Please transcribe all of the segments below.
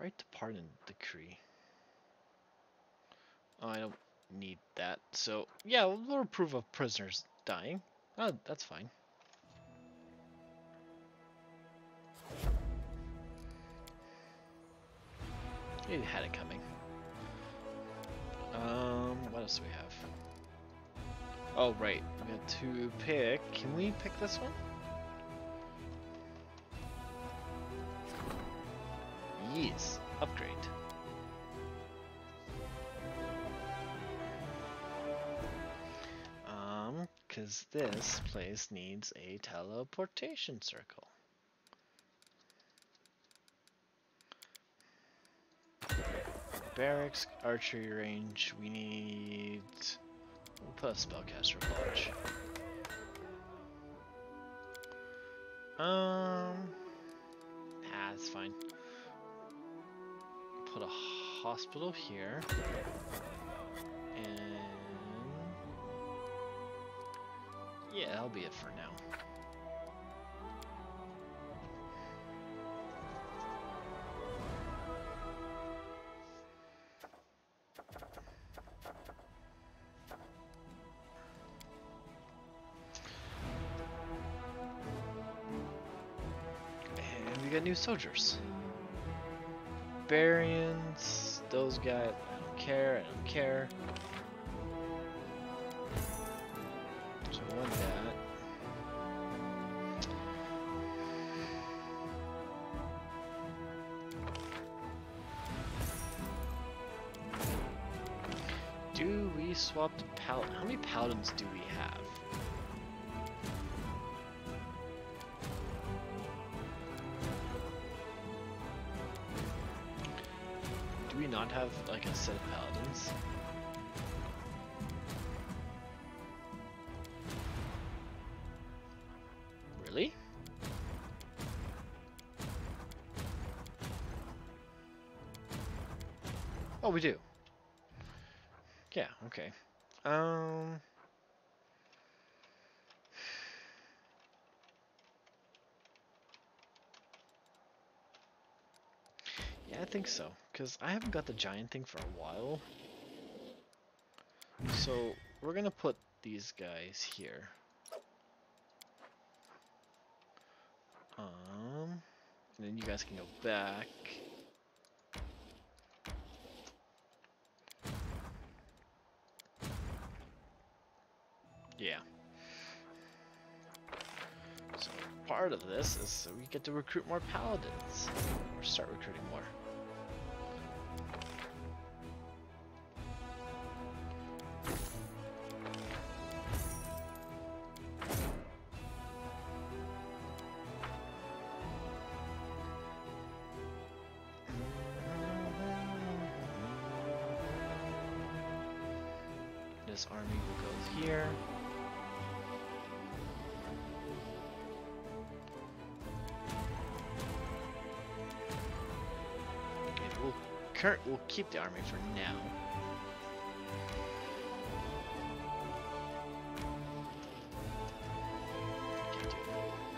Right to pardon decree. Oh, I don't need that. So, yeah, we'll approve of prisoners dying. Oh, that's fine. You had it coming. Um, what else do we have? Oh, right. We got to pick. Can we pick this one? Yes. Upgrade. Um, because this place needs a teleportation circle. Barracks, archery range, we need... We'll put a spellcaster lodge. Um... Ah, it's fine. Put a hospital here. And... Yeah, that'll be it for now. And we got new soldiers. Barbarians, those guys, I don't care, I don't care. So want that. Do we swap to paladin? How many paladins do we have? Not have like a set of think so. Because I haven't got the giant thing for a while. So, we're gonna put these guys here. Um, and then you guys can go back. Yeah. So part of this is so we get to recruit more paladins. Or start recruiting more. Keep the army for now.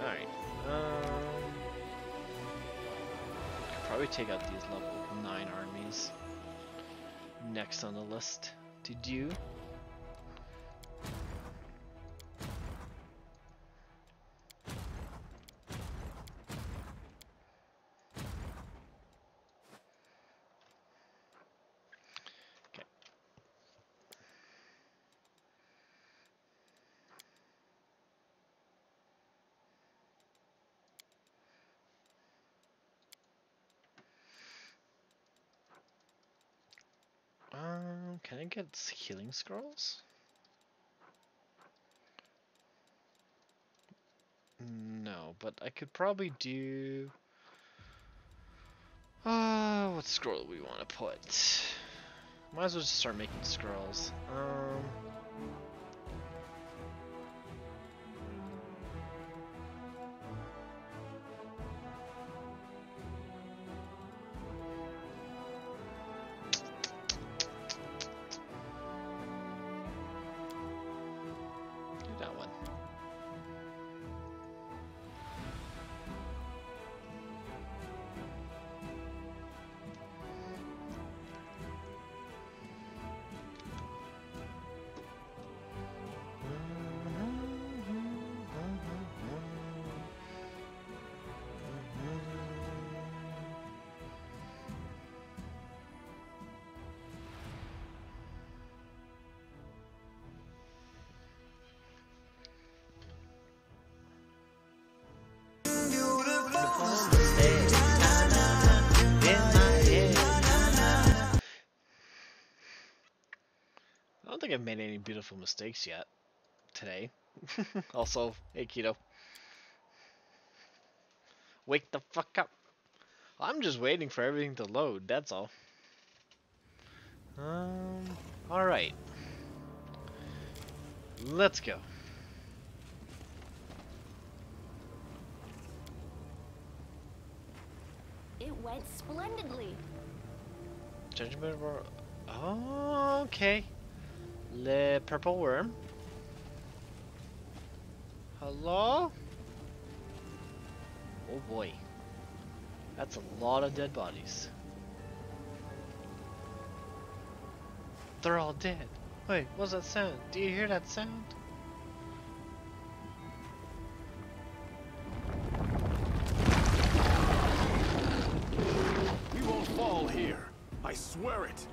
Alright. Um probably take out these level 9 armies. Next on the list to do. Healing scrolls? No, but I could probably do. Uh, what scroll do we want to put? Might as well just start making scrolls. Um. Think I've made any beautiful mistakes yet today. also, hey Keto. Wake the fuck up. I'm just waiting for everything to load, that's all. Um, alright. Let's go. It went splendidly. Judgment of our... Oh, okay. Le purple worm. Hello? Oh boy. That's a lot of dead bodies. They're all dead. Wait, what's that sound? Do you hear that sound? We won't fall here. I swear it.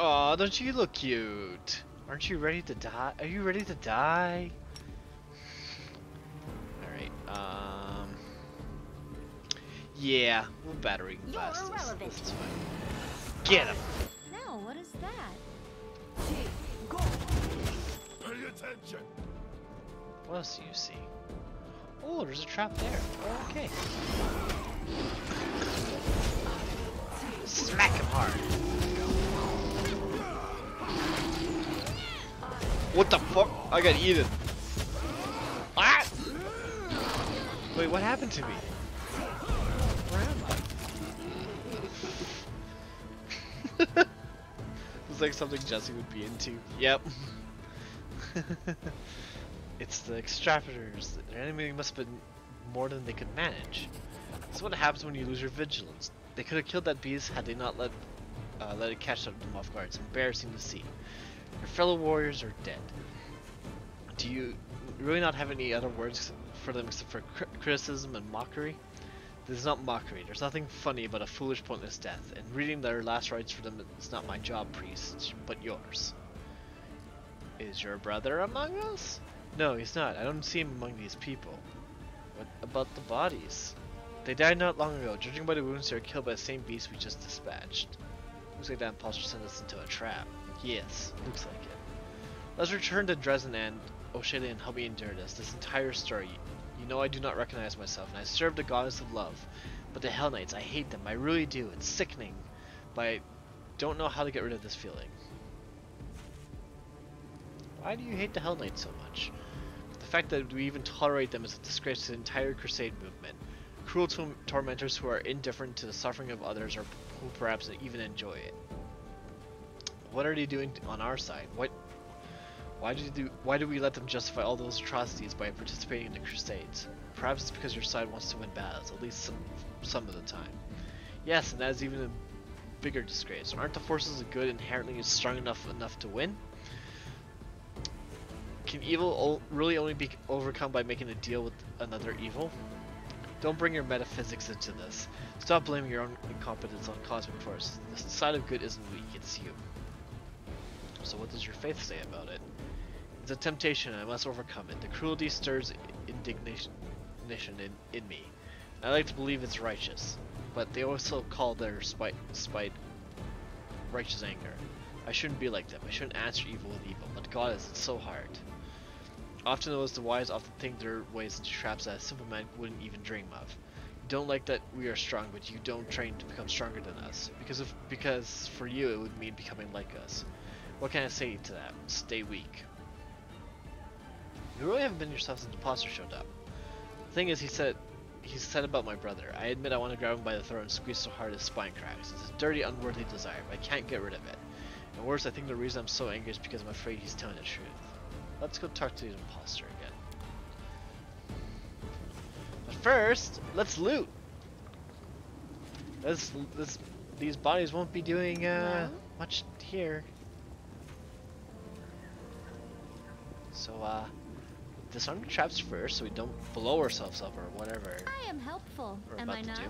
Aw, don't you look cute? Aren't you ready to die? Are you ready to die? Alright, um... Yeah, we'll battery You're blast this. irrelevant. This is fine. Get him! Now, what is that? Go. Pay attention. What else do you see? Oh, there's a trap there. Okay. Smack him hard. What the fuck? I got eaten. Ah! Wait, what happened to me? Where am I? it's like something Jesse would be into. Yep. It's the extrapolars. Their enemy must have been more than they could manage. This is what happens when you lose your vigilance. They could have killed that beast had they not let uh, let it catch them off guard. It's embarrassing to see. Your fellow warriors are dead. Do you really not have any other words for them except for cri criticism and mockery? This is not mockery. There's nothing funny about a foolish, pointless death, and reading their last rites for them is not my job, priest, but yours. Is your brother among us? No, he's not. I don't see him among these people. What about the bodies? They died not long ago. Judging by the wounds, they were killed by the same beast we just dispatched. Looks like that imposter sent us into a trap. Yes, looks like it. Let's return to Drezen and O'Shea and help me endure this. This entire story. You know I do not recognize myself, and I serve the goddess of love. But the Hell Knights, I hate them. I really do. It's sickening. But I don't know how to get rid of this feeling. Why do you hate the Hell Knights so much? The fact that we even tolerate them is a disgrace to the entire Crusade movement. Cruel to tormentors who are indifferent to the suffering of others or who perhaps even enjoy it. What are they doing on our side? What? Why do, you do why do we let them justify all those atrocities by participating in the Crusades? Perhaps it's because your side wants to win battles, at least some, some of the time. Yes, and that is even a bigger disgrace. Aren't the forces of good inherently strong enough enough to win? Can evil really only be overcome by making a deal with another evil? Don't bring your metaphysics into this. Stop blaming your own incompetence on cosmic forces. The side of good isn't weak, it's you. So what does your faith say about it? It's a temptation I must overcome it. The cruelty stirs indignation in, in me. I like to believe it's righteous, but they also call their spite, spite righteous anger. I shouldn't be like them. I shouldn't answer evil with evil, but God is so hard. Often those the wise often think their ways into traps that a simple man wouldn't even dream of. You don't like that we are strong, but you don't train to become stronger than us. Because of because for you it would mean becoming like us. What can I say to that? Stay weak. You really haven't been yourself since the Imposter showed up. The thing is, he said he said about my brother. I admit I want to grab him by the throat and squeeze so hard his spine cracks. It's a dirty, unworthy desire, but I can't get rid of it. And worse, I think the reason I'm so angry is because I'm afraid he's telling the truth. Let's go talk to the imposter again. But first, let's loot. This, this, these bodies won't be doing uh, much here. So, uh, disarm the traps first so we don't blow ourselves up or whatever I am helpful, we're am about I to not? do.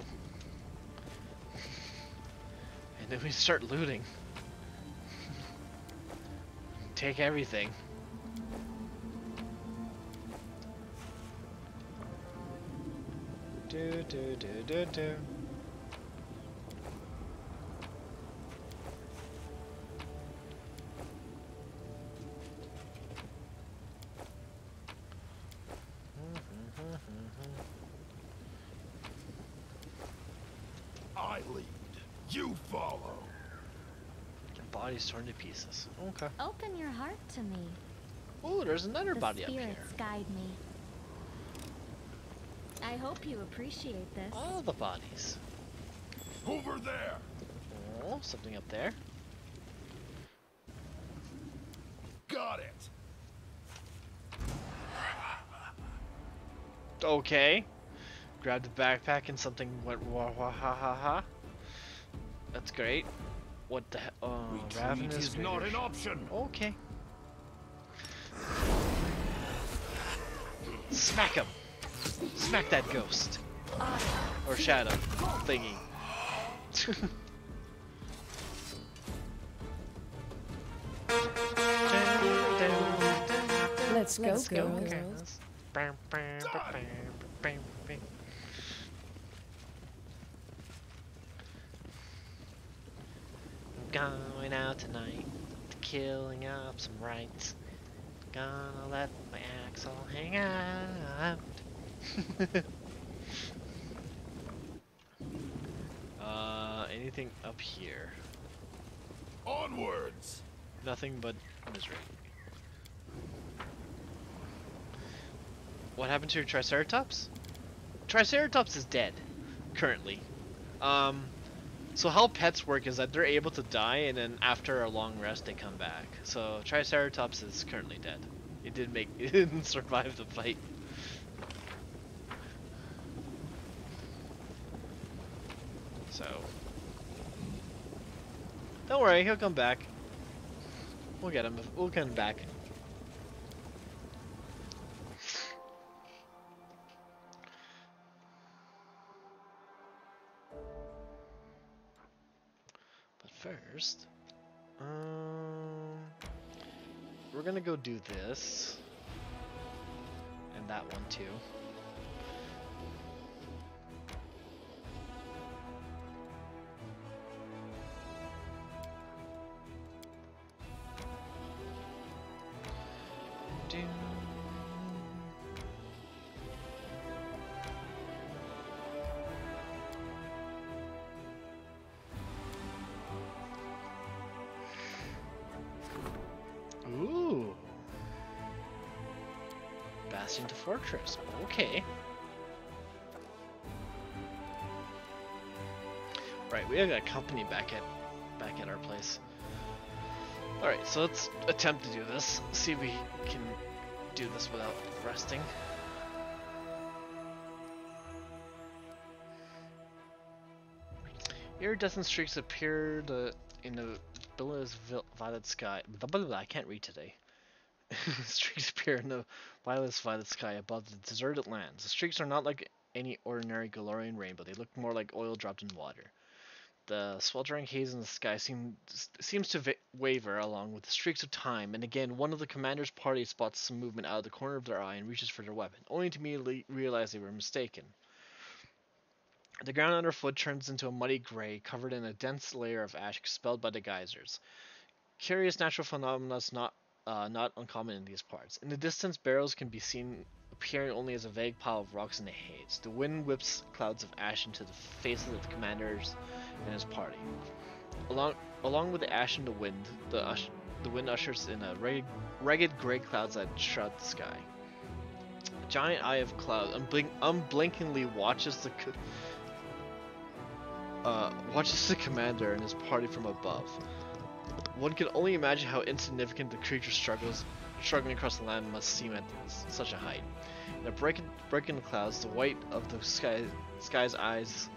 And then we start looting. Take everything. Do do do do do. Torn to pieces. Okay. Open your heart to me. Oh, there's another the body up here. spirits guide me. I hope you appreciate this. All the bodies. Over there. Oh, something up there. Got it. Okay. Grabbed the backpack and something went wah wah ha ha ha. That's great. What the hell? Oh, uh, Retreat ravenous is not an option. Okay. Smack him! Smack that ghost! Or shadow thingy. Let's go, Let's go, girls. girls. Bam, bam, ba, bam, bam, bam. Going out tonight, killing up some rights. Gonna let my axe all hang out. uh, anything up here? Onwards. Nothing but misery. What happened to your Triceratops? Triceratops is dead, currently. Um, so how pets work is that they're able to die and then after a long rest they come back. So Triceratops is currently dead. It did make it didn't survive the fight. So don't worry, he'll come back. We'll get him. We'll get him back. First, um, we're gonna go do this and that one too. Bastion to Fortress. Okay. Right, we have got company back at back at our place. Alright, so let's attempt to do this. See if we can do this without resting. Iridescent streaks appear the, in the billows violet sky. Blah, blah, blah, I can't read today. streaks appear in the violet violet sky above the deserted lands. The streaks are not like any ordinary Golarion rainbow. They look more like oil dropped in water. The sweltering haze in the sky seems seems to va- waver along with the streaks of time, and again, one of the commander's party spots some movement out of the corner of their eye and reaches for their weapon, only to immediately realize they were mistaken. The ground underfoot turns into a muddy gray, covered in a dense layer of ash expelled by the geysers. Curious natural phenomena not uh, not uncommon in these parts. In the distance, barrels can be seen appearing only as a vague pile of rocks in the haze. The wind whips clouds of ash into the faces of the commanders and his party. Along along with the ash and the wind, the ush- the wind ushers in a ragged, ragged gray clouds that shroud the sky. A giant eye of cloud unblink, unblinkingly watches the uh, watches the commander and his party from above. One can only imagine how insignificant the creature struggles struggling across the land must seem at such a height. In a break, break in the clouds, the white of the sky, sky's eyes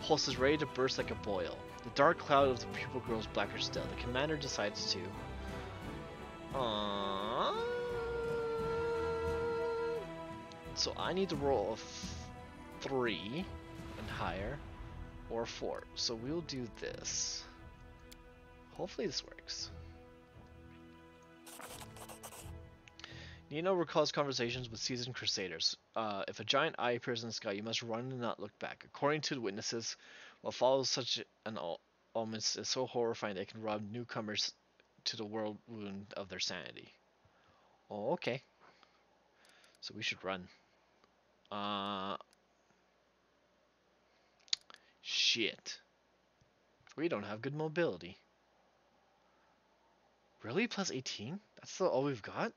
pulses ready to burst like a boil. The dark cloud of the pupil grows blacker still. The commander decides to. Aww. So I need to roll a f- three and higher, or four. So we'll do this. Hopefully this works. Nenio recalls conversations with seasoned crusaders. Uh, if a giant eye appears in the sky, you must run and not look back. According to the witnesses, what follows such an omen is so horrifying that it can rob newcomers to the world wound of their sanity. Oh, okay. So we should run. Uh, shit. We don't have good mobility. Really? Plus 18? That's still all we've got?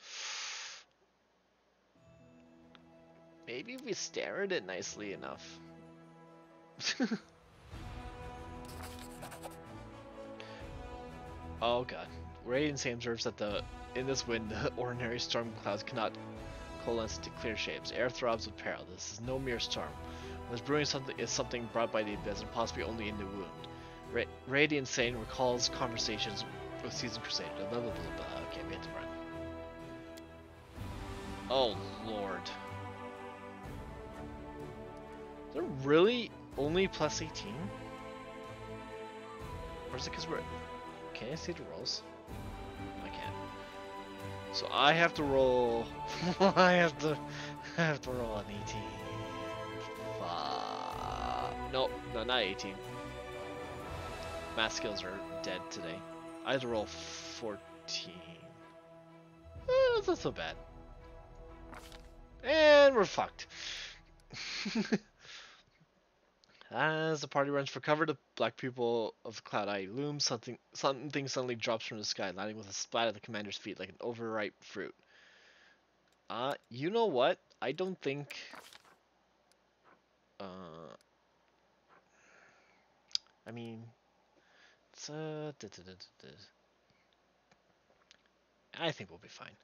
Maybe we stare at it nicely enough. oh god. Radiant Same observes that the in this wind the ordinary storm clouds cannot coalesce into clear shapes. Air throbs with peril. This is no mere storm. What is brewing something is something brought by the abyss and possibly only in the wound. Ra Sane recalls conversations with Season Crusader. Blah blah blah blah. Okay, we have to run. Oh lord. They're really only plus 18? Or is it because we're... Can I see the rolls? I can't. So I have to roll... I have to... I have to roll an 18. Fuck. No, no, not 18. Math skills are dead today. I had to roll 14. Eh, that's not so bad. And we're fucked. As the party runs for cover, the black pupil of Cloud Eye looms. Something, something suddenly drops from the sky, landing with a splat at the commander's feet like an overripe fruit. Uh, you know what? I don't think. Uh, I mean, uh, da, da, da, I think we'll be fine.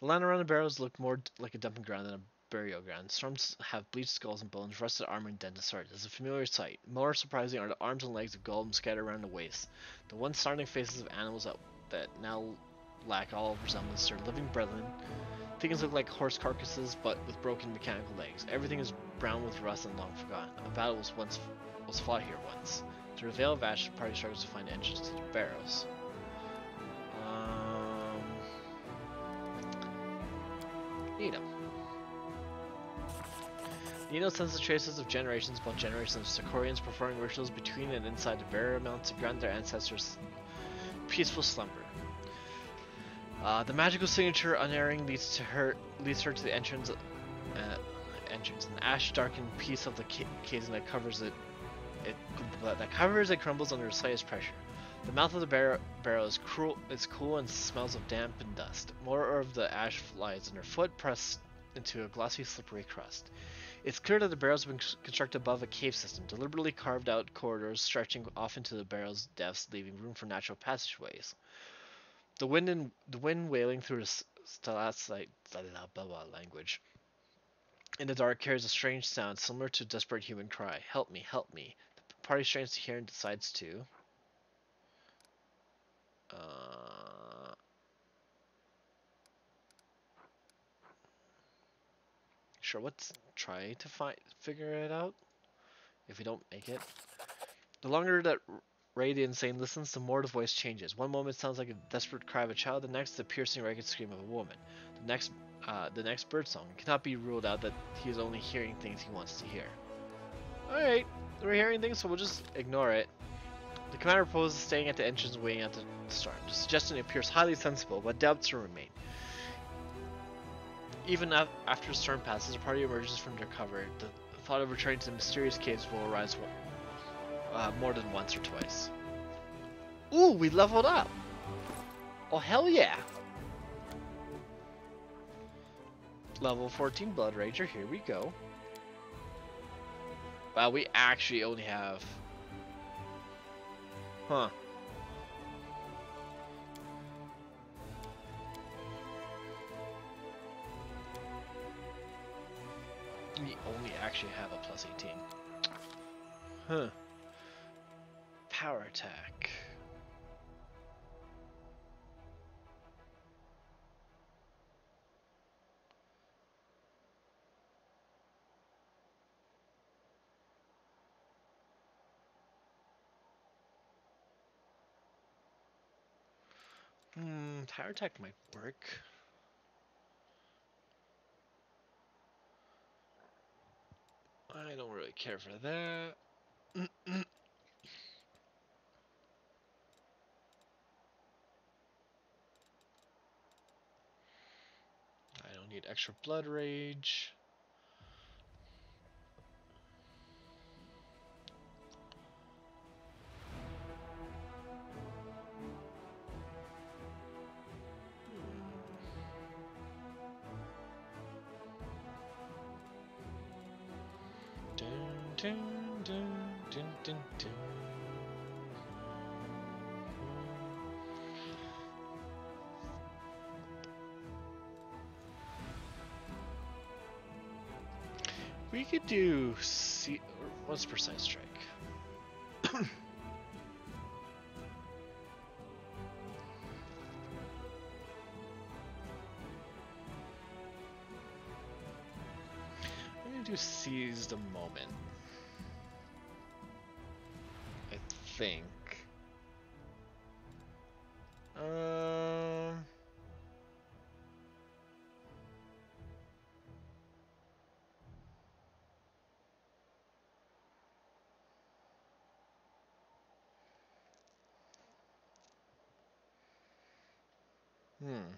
The land around the barrows look more like a dumping ground than a burial ground. Storms have bleached skulls and bones, rusted armor, and dented swords. It's a familiar sight. More surprising are the arms and legs of golems scattered around the waste. The once startling faces of animals that, that now lack all resemblance to their living brethren. Things look like horse carcasses, but with broken mechanical legs. Everything is brown with rust and long forgotten. A battle was once was fought here once. The veil of ash, the party struggles to find entrance to the barrows. Um, Nito. Nenio senses traces of generations upon generations of Sarkorians performing rituals between and inside the barrier mount to grant their ancestors peaceful slumber. Uh, the magical signature unerring leads to her leads her to the entrance uh, entrance, an ash darkened piece of the ca casing that covers it, it that covers and crumbles under the slightest pressure. The mouth of the barrel, barrel is, cruel, is cool and smells of damp and dust. More of the ash flies underfoot, pressed into a glossy, slippery crust. It's clear that the barrels been constructed above a cave system, deliberately carved out corridors stretching off into the barrel's depths, leaving room for natural passageways. The wind and the wind wailing through the stalactite language in the dark carries a strange sound similar to a desperate human cry. Help me, help me. Party strains to hear and decides to. Uh, sure, let's try to find figure it out. If we don't make it. The longer that Ray the Insane listens, the more the voice changes. One moment sounds like a desperate cry of a child, the next the piercing ragged scream of a woman. The next uh, the next bird song. It cannot be ruled out that he is only hearing things he wants to hear. Alright, we're hearing things, so we'll just ignore it. The commander proposes staying at the entrance waiting out the storm. The suggestion appears highly sensible, but doubts remain. Even after the storm passes, the party emerges from their cover. The thought of returning to the mysterious caves will arise uh, more than once or twice. Ooh, we leveled up! Oh, hell yeah! Level 14 Bloodrager, here we go. Wow, we actually only have... Huh. We only actually have a plus 18. Huh. Power attack. Attack might work. I don't really care for that. I don't need extra blood rage. We could do see what's precise strike. Do seize the moment. Think. Um. Hmm.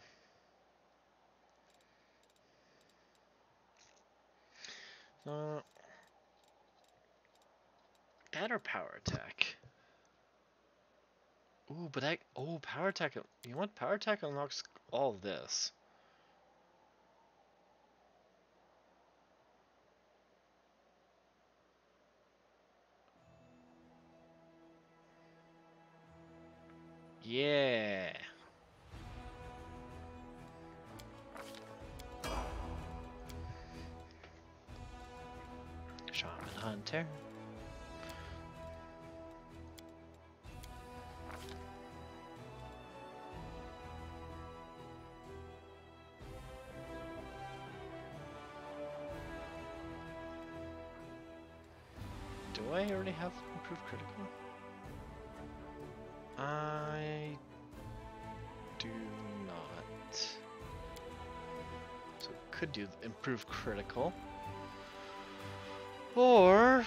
Uh, that power attack? Ooh, but I oh power attack. You know? Power attack unlocks all this. Yeah. Shaman Hunter. I already have improved critical? I do not. So could do improve critical. Or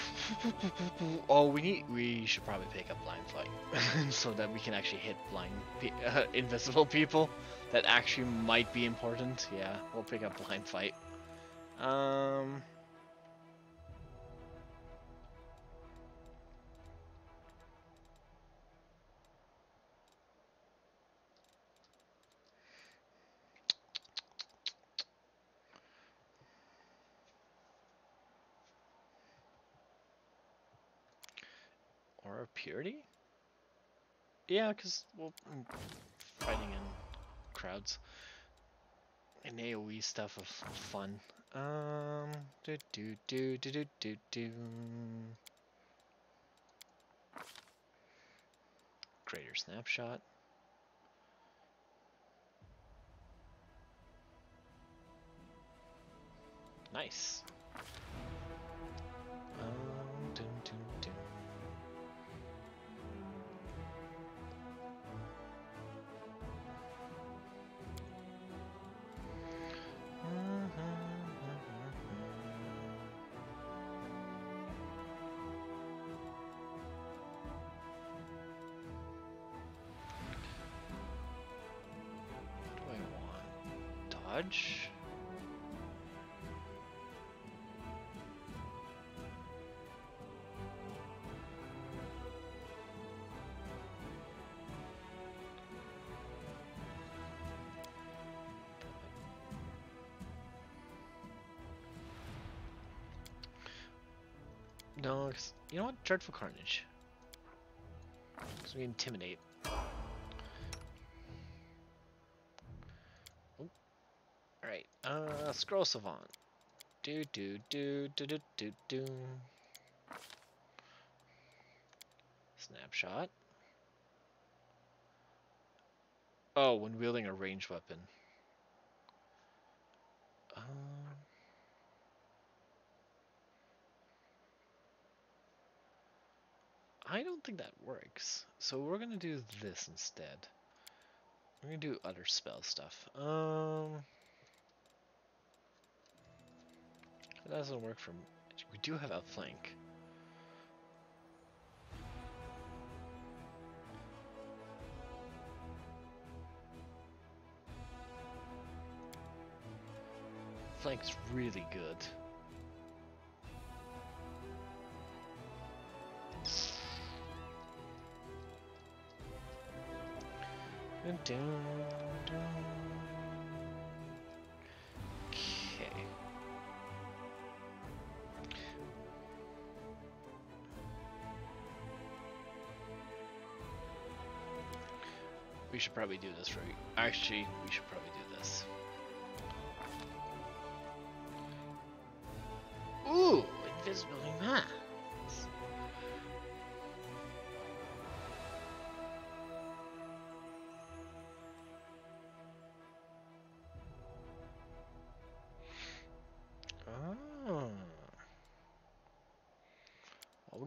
oh, we need we should probably pick up blind fight so that we can actually hit blind uh, invisible people. That actually might be important. Yeah, we'll pick up blind fight. Um. Purity? Yeah, because well, I'm fighting in crowds. And AoE stuff of fun. Um, do do do do do do do. Greater snapshot. Nice. No, you know what? Dreadful Carnage. Because we intimidate. Alright, uh, Scroll Savant. Do do do do do do do. Snapshot. Oh, when wielding a ranged weapon. Um. I don't think that works. So we're gonna do this instead. We're gonna do other spell stuff. Um, it doesn't work for. We do have outflank. Flank's really good. Okay. We should probably do this right. Actually, we should probably do this.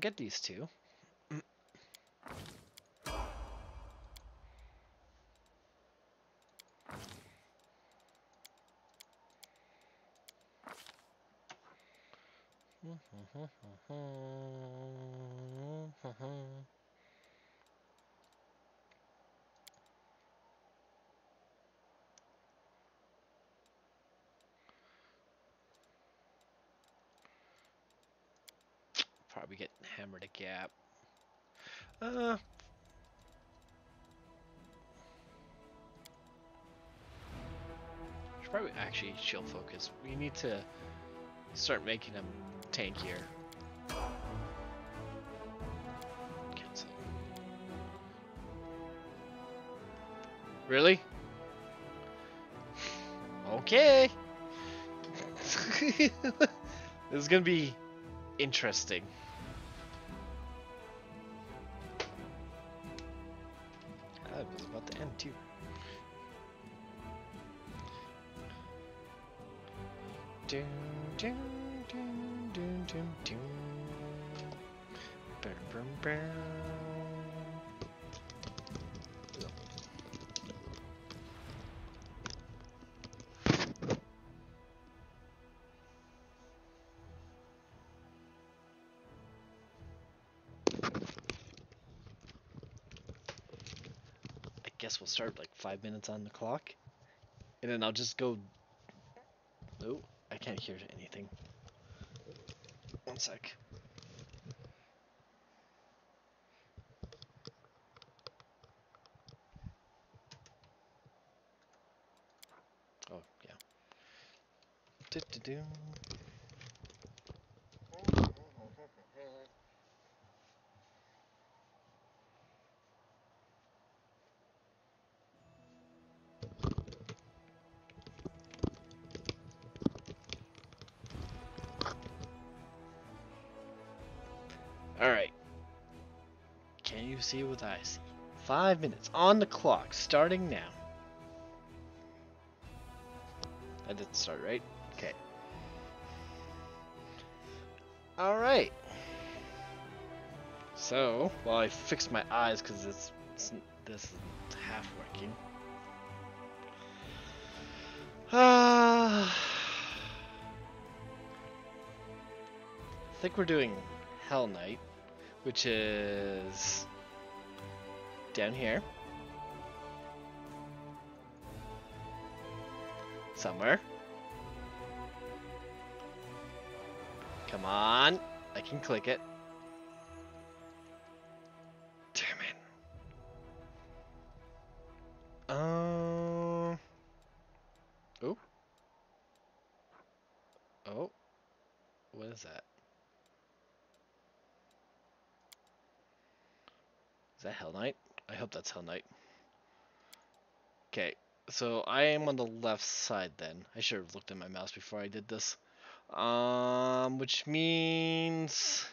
Get these two. Hammer the Gap. Uh. Should probably actually chill focus. We need to start making him tankier. Cancel. Really? Okay. this is gonna be interesting. End too. Dun, dun, dun, dun, dun, guess we'll start like five minutes on the clock. And then I'll just go. Oh, I can't hear anything. One sec. Oh, yeah. Du-du-du. Alright. You see what I see? Five minutes on the clock, starting now. I didn't start, right? Okay. Alright. So, while I fix my eyes because it's, it's this is half working. Ah. I think we're doing Hell Knight, which is down here. Somewhere. Come on. I can click it. Damn it. Um. Oh. Oh. What is that? Is that Hell Knight? I hope that's Hell Knight. Okay, so I am on the left side then. I should have looked at my mouse before I did this. Um, which means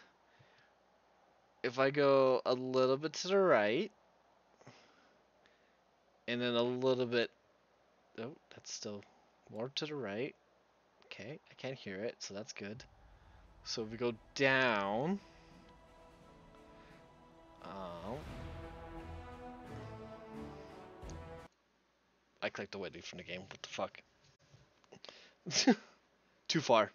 if I go a little bit to the right, and then a little bit, oh, that's still more to the right. Okay, I can't hear it, so that's good. So if we go down, um, I clicked away from the game. What the fuck? Too far.